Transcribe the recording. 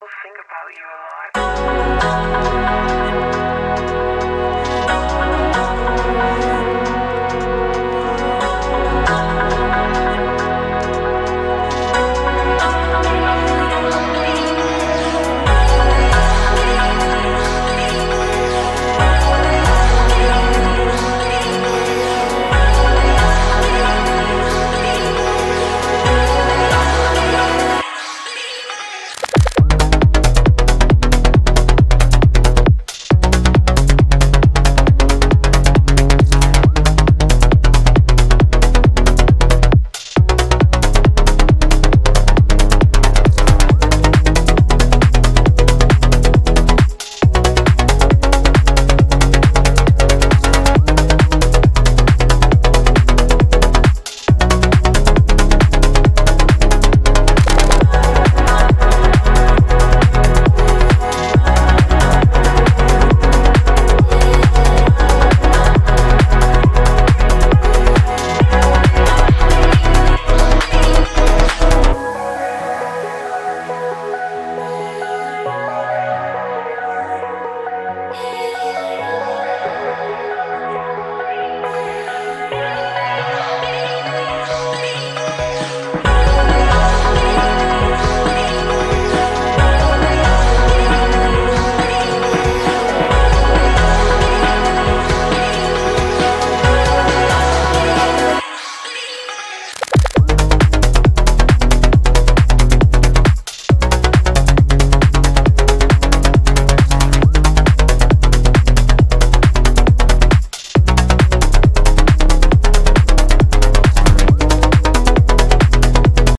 think about you a lot.